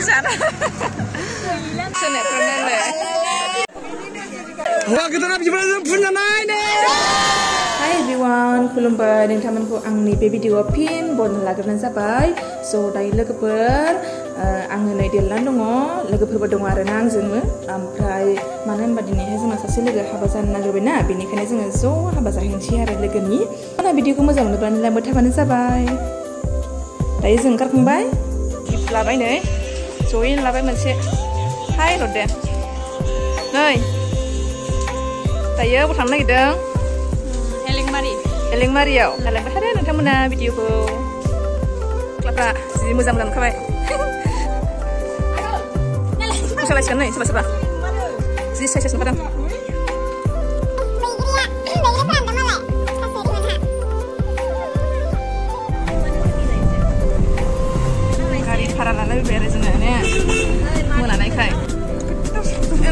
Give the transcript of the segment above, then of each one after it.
Sana. Sana pernah le. Wah kita nak pergi punya naik deh. Hai everyone, खुलुमबाय नोंथांमोनखौ आंनि बे भिडिअ'आव फिन बन्द लाग्रोनाय जाबाय स' दायो लोगोफोर आङो नै देरनानै दङ लोगोफोरबो दङ आरोना आंजोंबो ओमफ्राय मानो होनबा दिनैहाय जोंना सासे लोगो हाबा जानो नागिरबायना बेनिखायनो जोङो ज' हाबा जाहैनोसै आरो लोगोनि आंना भिडिअ'खौ मोजां मोनोब्ला लांबाय थाबानो जाबाय दायो जों ओंखारखांबाय गिफ्ट लाबाय नै जयैनो लाबाय मोनसे हाय र'दे नै दायो बबाव थांनो नागिरदों एलेंमारि एलेंमारियाव नायलांबाय थादो नोंथांमोना भिडिअखौ क्लाबफ्रा जि मोजां मोजां मोनखाबाय मोसालायसिगोन नै सोरबा सोरबा जि साइस साइस ओंखारदों गारि भारा लानाय फैबाय आरो जोङो ने मोनानायखाय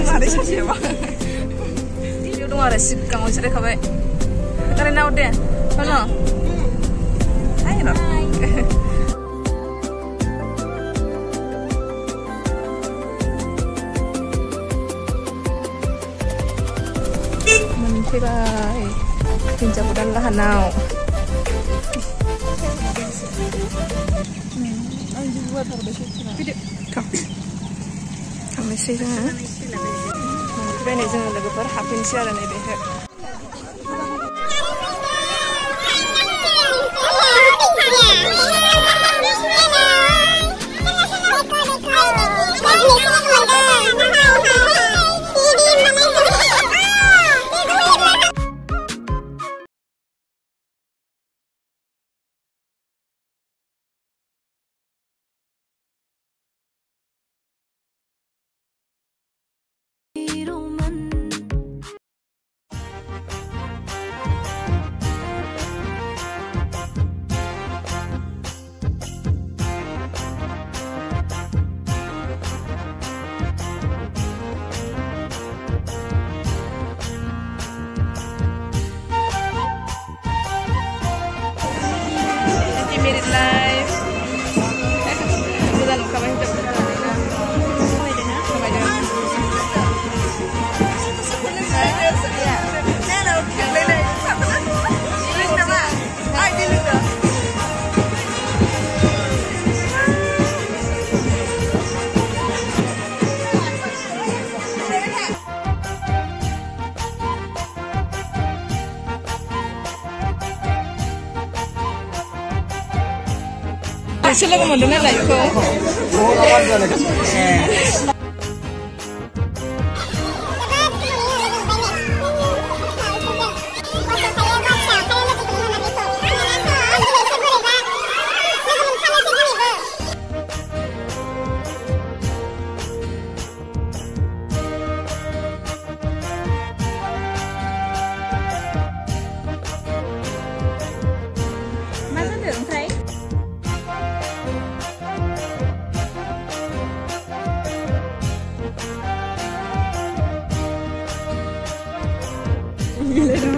मादै सासेयाबा बेयाव दं आरो सिगाङाव जिरायखाबाय Karena udah, mana? Ayo. Mencobai pinjam udah lahanau. Video. Kau. Come si sa? Non, bene, se non le farà, pensiamo a vedere. Sila ko mo doon na live ko. Yelena.